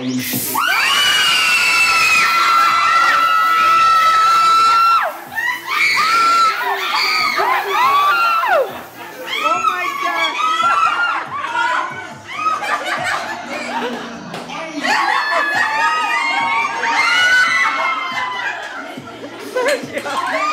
Oh eyes. Yeah.